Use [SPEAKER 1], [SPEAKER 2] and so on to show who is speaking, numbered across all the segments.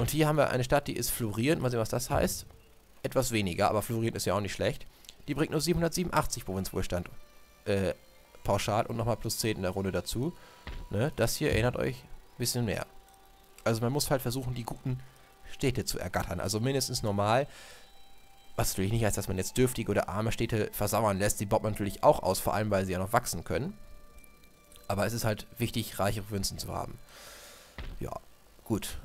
[SPEAKER 1] Und hier haben wir eine Stadt, die ist florierend. Mal sehen, was das heißt. Etwas weniger, aber florierend ist ja auch nicht schlecht. Die bringt nur 787 Provinzwohlstand äh, pauschal und nochmal plus 10 in der Runde dazu. Ne? Das hier erinnert euch ein bisschen mehr. Also man muss halt versuchen, die guten Städte zu ergattern. Also mindestens normal. Was natürlich nicht heißt, dass man jetzt dürftige oder arme Städte versauern lässt. Die baut man natürlich auch aus, vor allem weil sie ja noch wachsen können. Aber es ist halt wichtig, reiche Provinzen zu haben. Ja, gut.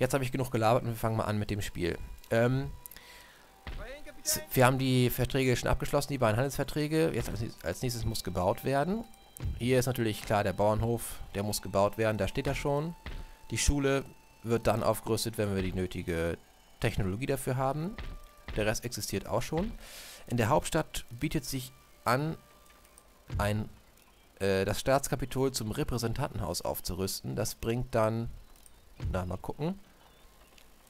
[SPEAKER 1] Jetzt habe ich genug gelabert und wir fangen mal an mit dem Spiel. Ähm, wir haben die Verträge schon abgeschlossen, die beiden Handelsverträge. Jetzt als nächstes muss gebaut werden. Hier ist natürlich klar der Bauernhof, der muss gebaut werden, da steht er schon. Die Schule wird dann aufgerüstet, wenn wir die nötige Technologie dafür haben. Der Rest existiert auch schon. In der Hauptstadt bietet sich an, ein, äh, das Staatskapitol zum Repräsentantenhaus aufzurüsten. Das bringt dann, na mal gucken.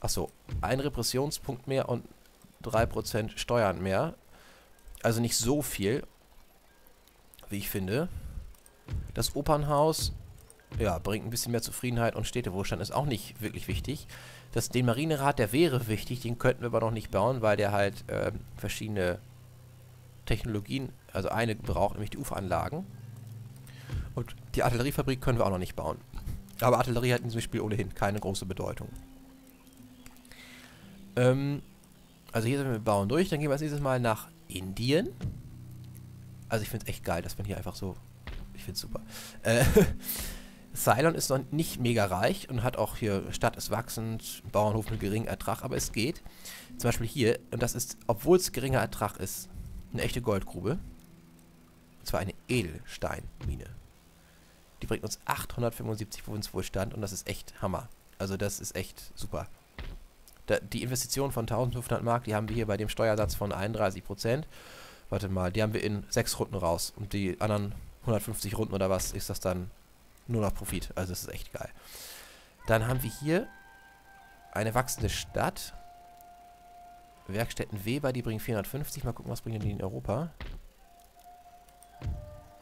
[SPEAKER 1] Achso, ein Repressionspunkt mehr und 3% Steuern mehr. Also nicht so viel, wie ich finde. Das Opernhaus, ja, bringt ein bisschen mehr Zufriedenheit und Städtewohlstand, ist auch nicht wirklich wichtig. Das, den Marinerat, der wäre wichtig, den könnten wir aber noch nicht bauen, weil der halt äh, verschiedene Technologien, also eine braucht, nämlich die Uferanlagen. Und die Artilleriefabrik können wir auch noch nicht bauen. Aber Artillerie hat in diesem Spiel ohnehin keine große Bedeutung. Ähm, also hier sind wir mit Bauen durch. Dann gehen wir als nächstes Mal nach Indien. Also ich finde es echt geil, dass man hier einfach so... Ich finde es super. Äh, Ceylon ist noch nicht mega reich und hat auch hier, Stadt ist wachsend, Bauernhof mit geringem Ertrag, aber es geht. Zum Beispiel hier, und das ist, obwohl es geringer Ertrag ist, eine echte Goldgrube. Und zwar eine Edelsteinmine. Die bringt uns 875 Provinzwohlstand und das ist echt Hammer. Also das ist echt super die Investition von 1500 Mark, die haben wir hier bei dem Steuersatz von 31 Prozent. Warte mal, die haben wir in sechs Runden raus. Und die anderen 150 Runden oder was ist das dann nur noch Profit. Also das ist echt geil. Dann haben wir hier eine wachsende Stadt. Werkstätten Weber, die bringen 450. Mal gucken, was bringen die in Europa.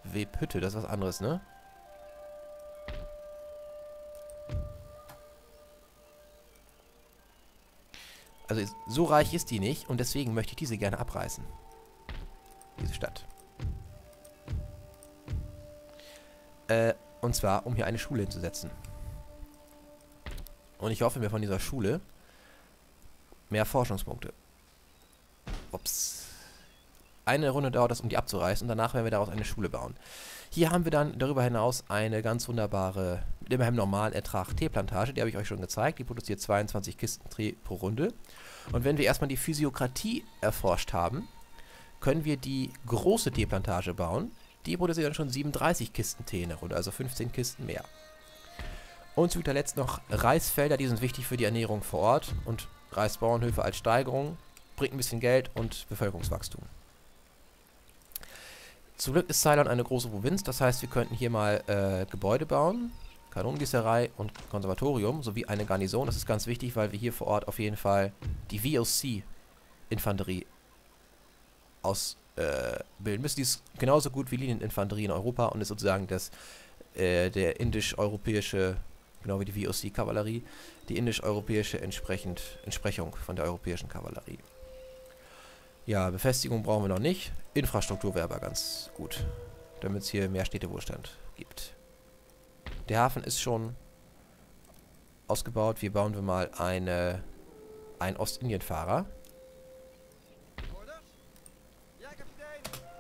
[SPEAKER 1] Webhütte, das ist was anderes, ne? Also so reich ist die nicht und deswegen möchte ich diese gerne abreißen. Diese Stadt. Äh, und zwar, um hier eine Schule hinzusetzen. Und ich hoffe mir von dieser Schule mehr Forschungspunkte. Ups. Eine Runde dauert das, um die abzureißen und danach werden wir daraus eine Schule bauen. Hier haben wir dann darüber hinaus eine ganz wunderbare, mit immerhin normalen Ertrag Teeplantage. Die habe ich euch schon gezeigt. Die produziert 22 Kisten Tee pro Runde. Und wenn wir erstmal die Physiokratie erforscht haben, können wir die große Teeplantage bauen. Die produziert dann schon 37 Kisten Tee in der Runde, also 15 Kisten mehr. Und zu guter Letzt noch Reisfelder, die sind wichtig für die Ernährung vor Ort. Und Reisbauernhöfe als Steigerung bringt ein bisschen Geld und Bevölkerungswachstum. Zum Glück ist Ceylon eine große Provinz, das heißt, wir könnten hier mal äh, Gebäude bauen, Kanonengießerei und Konservatorium sowie eine Garnison. Das ist ganz wichtig, weil wir hier vor Ort auf jeden Fall die VOC-Infanterie ausbilden müssen. Die ist genauso gut wie Linieninfanterie in Europa und ist sozusagen das, äh, der indisch-europäische, genau wie die VOC-Kavallerie, die indisch-europäische Entsprechung von der europäischen Kavallerie. Ja, Befestigung brauchen wir noch nicht. Infrastruktur wäre aber ganz gut, damit es hier mehr Städtewohlstand gibt. Der Hafen ist schon ausgebaut. Wir bauen wir mal eine, einen Ostindien-Fahrer.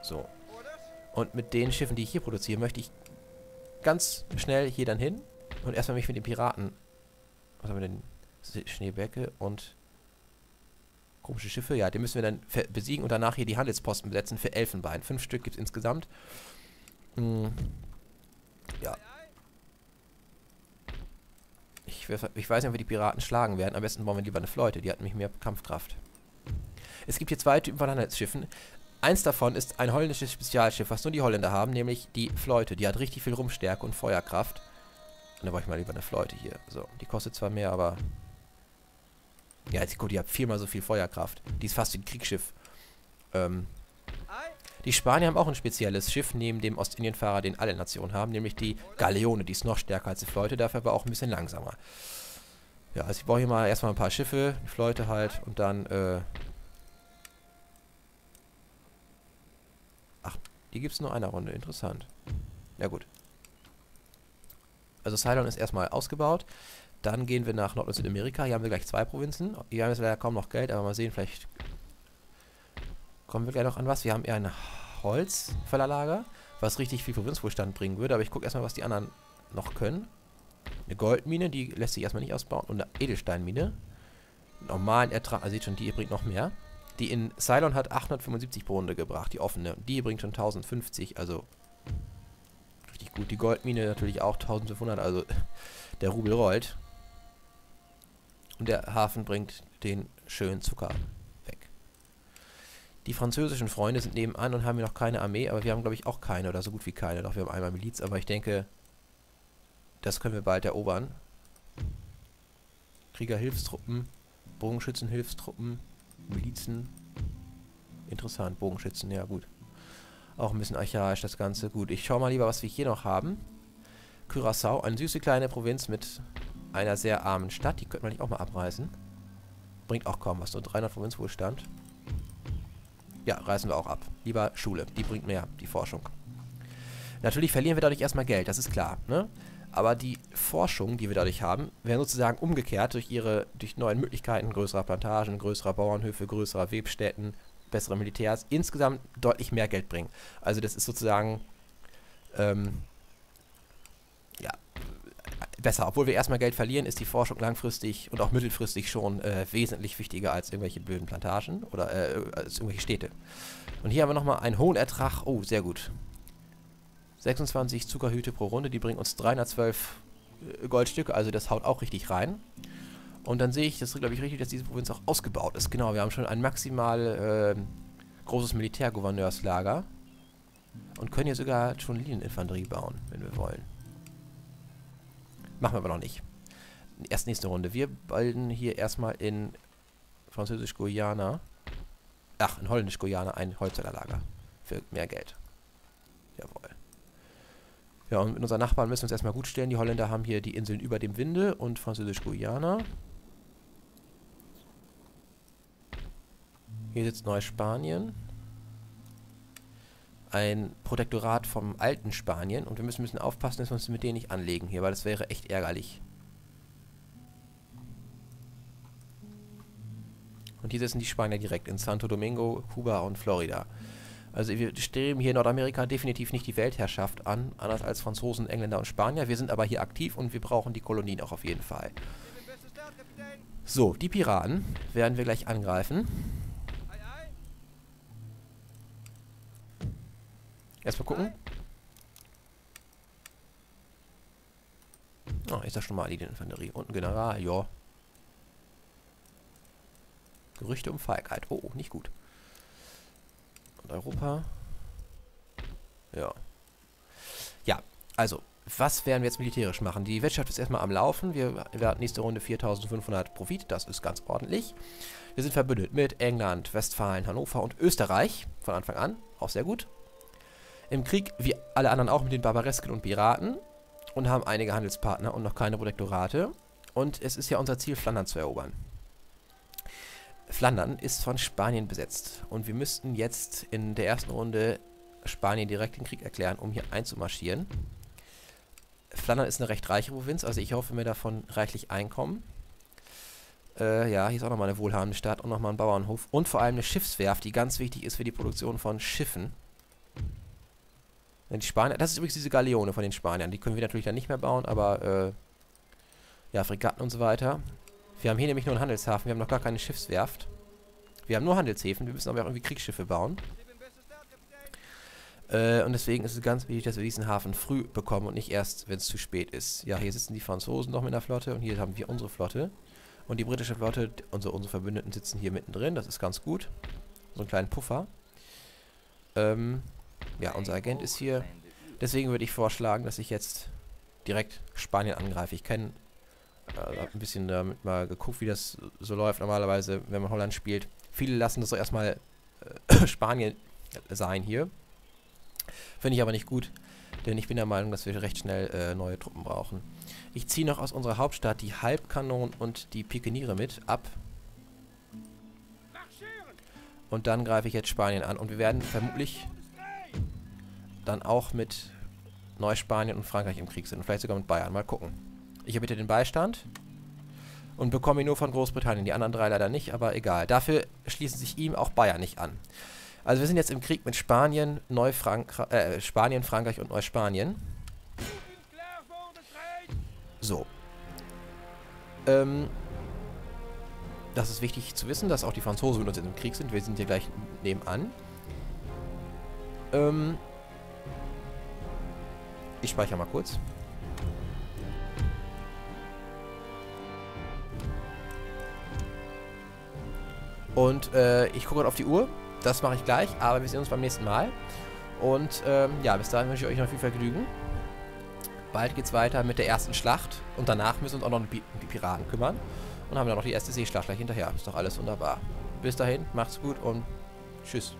[SPEAKER 1] So. Und mit den Schiffen, die ich hier produziere, möchte ich ganz schnell hier dann hin und erstmal mich mit den Piraten. Was haben wir denn? Schneebecke und Komische Schiffe, ja, die müssen wir dann besiegen und danach hier die Handelsposten besetzen für Elfenbein. Fünf Stück gibt es insgesamt. Hm. Ja. Ich, ich, weiß nicht, ob wir die Piraten schlagen werden. Am besten bauen wir lieber eine Flotte. Die hat nämlich mehr Kampfkraft. Es gibt hier zwei Typen von Handelsschiffen. Eins davon ist ein holländisches Spezialschiff, was nur die Holländer haben, nämlich die Fleute. Die hat richtig viel Rumstärke und Feuerkraft. Und da brauche ich mal lieber eine Fleute hier. So, die kostet zwar mehr, aber ja, jetzt gut, die hat viermal so viel Feuerkraft. Die ist fast wie ein Kriegsschiff. Ähm, die Spanier haben auch ein spezielles Schiff neben dem Ostindienfahrer, den alle Nationen haben, nämlich die Galeone. Die ist noch stärker als die Flotte, dafür aber auch ein bisschen langsamer. Ja, also ich brauche hier mal erstmal ein paar Schiffe, die Flotte halt und dann, äh... Ach, die gibt es nur eine Runde, interessant. Ja gut. Also Ceylon ist erstmal ausgebaut. Dann gehen wir nach Nord- und Südamerika. Hier haben wir gleich zwei Provinzen. Hier haben wir leider kaum noch Geld, aber mal sehen, vielleicht kommen wir gleich noch an was. Wir haben eher ein Holzfällerlager, was richtig viel Provinzwohlstand bringen würde. Aber ich gucke erstmal, was die anderen noch können. Eine Goldmine, die lässt sich erstmal nicht ausbauen. Und eine Edelsteinmine. Normalen Ertrag, also seht schon, die bringt noch mehr. Die in Ceylon hat 875 pro Runde gebracht, die offene. Die bringt schon 1050, also richtig gut. Die Goldmine natürlich auch 1500, also der Rubel rollt. Und der Hafen bringt den schönen Zucker weg. Die französischen Freunde sind nebenan und haben hier noch keine Armee, aber wir haben glaube ich auch keine oder so gut wie keine. Doch wir haben einmal Miliz, aber ich denke, das können wir bald erobern. Kriegerhilfstruppen, Bogenschützenhilfstruppen, Milizen. Interessant, Bogenschützen, ja gut. Auch ein bisschen archaisch das Ganze. Gut, ich schaue mal lieber, was wir hier noch haben. Curaçao, eine süße kleine Provinz mit einer sehr armen Stadt. Die könnte man nicht auch mal abreißen. Bringt auch kaum was, nur 300 Provinzwohlstand. Ja, reißen wir auch ab. Lieber Schule, die bringt mehr, die Forschung. Natürlich verlieren wir dadurch erstmal Geld, das ist klar, ne? Aber die Forschung, die wir dadurch haben, werden sozusagen umgekehrt durch ihre, durch neue Möglichkeiten größerer Plantagen, größerer Bauernhöfe, größerer Webstätten, bessere Militärs, insgesamt deutlich mehr Geld bringen. Also das ist sozusagen, ähm, besser. Obwohl wir erstmal Geld verlieren, ist die Forschung langfristig und auch mittelfristig schon äh, wesentlich wichtiger als irgendwelche blöden Plantagen oder äh, als irgendwelche Städte. Und hier haben wir nochmal einen hohen Ertrag. Oh, sehr gut. 26 Zuckerhüte pro Runde, die bringen uns 312 äh, Goldstücke, also das haut auch richtig rein. Und dann sehe ich, das glaube ich richtig, dass diese Provinz auch ausgebaut ist. Genau, wir haben schon ein maximal äh, großes Militärgouverneurslager und können hier sogar schon Linieninfanterie bauen, wenn wir wollen. Machen wir aber noch nicht. Erst nächste Runde. Wir bilden hier erstmal in Französisch-Guyana, ach, in Holländisch-Guyana ein Holzfällerlager. Für mehr Geld. Jawohl. Ja, und mit unseren Nachbarn müssen wir uns erstmal gut stellen. Die Holländer haben hier die Inseln über dem Winde und Französisch-Guyana. Hier sitzt Neuspanien. Ein Protektorat vom alten Spanien. Und wir müssen ein bisschen aufpassen, dass wir uns mit denen nicht anlegen hier, weil das wäre echt ärgerlich. Und hier sitzen die Spanier direkt in Santo Domingo, Kuba und Florida. Also wir streben hier in Nordamerika definitiv nicht die Weltherrschaft an, anders als Franzosen, Engländer und Spanier. Wir sind aber hier aktiv und wir brauchen die Kolonien auch auf jeden Fall. So, die Piraten werden wir gleich angreifen. Erstmal gucken. Oh, ist da schon mal die Infanterie. Und ein General, ja. Gerüchte um Feigheit. Oh, oh, nicht gut. Und Europa. Ja. Ja, also, was werden wir jetzt militärisch machen? Die Wirtschaft ist erstmal am Laufen. Wir werden nächste Runde 4500 Profit. Das ist ganz ordentlich. Wir sind verbündet mit England, Westfalen, Hannover und Österreich. Von Anfang an. Auch sehr gut. Im Krieg, wie alle anderen auch, mit den Barbaresken und Piraten. Und haben einige Handelspartner und noch keine Protektorate. Und es ist ja unser Ziel, Flandern zu erobern. Flandern ist von Spanien besetzt. Und wir müssten jetzt in der ersten Runde Spanien direkt den Krieg erklären, um hier einzumarschieren. Flandern ist eine recht reiche Provinz, also ich hoffe mir davon reichlich Einkommen. Äh, ja, hier ist auch nochmal eine wohlhabende Stadt und nochmal ein Bauernhof. Und vor allem eine Schiffswerft, die ganz wichtig ist für die Produktion von Schiffen. Die Spanier, das ist übrigens diese Galeone von den Spaniern. Die können wir natürlich dann nicht mehr bauen, aber äh, ja, Fregatten und so weiter. Wir haben hier nämlich nur einen Handelshafen, wir haben noch gar keine Schiffswerft. Wir haben nur Handelshäfen, wir müssen aber auch irgendwie Kriegsschiffe bauen. Äh, und deswegen ist es ganz wichtig, dass wir diesen Hafen früh bekommen und nicht erst, wenn es zu spät ist. Ja, hier sitzen die Franzosen noch mit der Flotte und hier haben wir unsere Flotte. Und die britische Flotte, unsere, unsere Verbündeten sitzen hier mittendrin, das ist ganz gut. So einen kleinen Puffer. Ähm, ja, unser Agent ist hier. Deswegen würde ich vorschlagen, dass ich jetzt direkt Spanien angreife. Ich kenne äh, ein bisschen damit mal geguckt, wie das so läuft normalerweise, wenn man Holland spielt. Viele lassen das so erstmal äh, Spanien sein hier. Finde ich aber nicht gut. Denn ich bin der Meinung, dass wir recht schnell äh, neue Truppen brauchen. Ich ziehe noch aus unserer Hauptstadt die Halbkanonen und die Pikeniere mit ab. Und dann greife ich jetzt Spanien an. Und wir werden vermutlich dann auch mit Neuspanien und Frankreich im Krieg sind. Und vielleicht sogar mit Bayern. Mal gucken. Ich erbitte den Beistand. Und bekomme ihn nur von Großbritannien. Die anderen drei leider nicht, aber egal. Dafür schließen sich ihm auch Bayern nicht an. Also wir sind jetzt im Krieg mit Spanien, Neufrank äh, Spanien, Frankreich und Neuspanien. So. Ähm, das ist wichtig zu wissen, dass auch die Franzosen mit uns im Krieg sind. Wir sind hier gleich nebenan. Ähm, ich speichere mal kurz. Und äh, ich gucke auf die Uhr. Das mache ich gleich, aber wir sehen uns beim nächsten Mal. Und ähm, ja, bis dahin wünsche ich euch noch viel Vergnügen. Bald geht's weiter mit der ersten Schlacht. Und danach müssen wir uns auch noch um die Piraten kümmern. Und haben dann noch die erste Seeschlacht gleich hinterher. Ist doch alles wunderbar. Bis dahin, macht's gut und tschüss.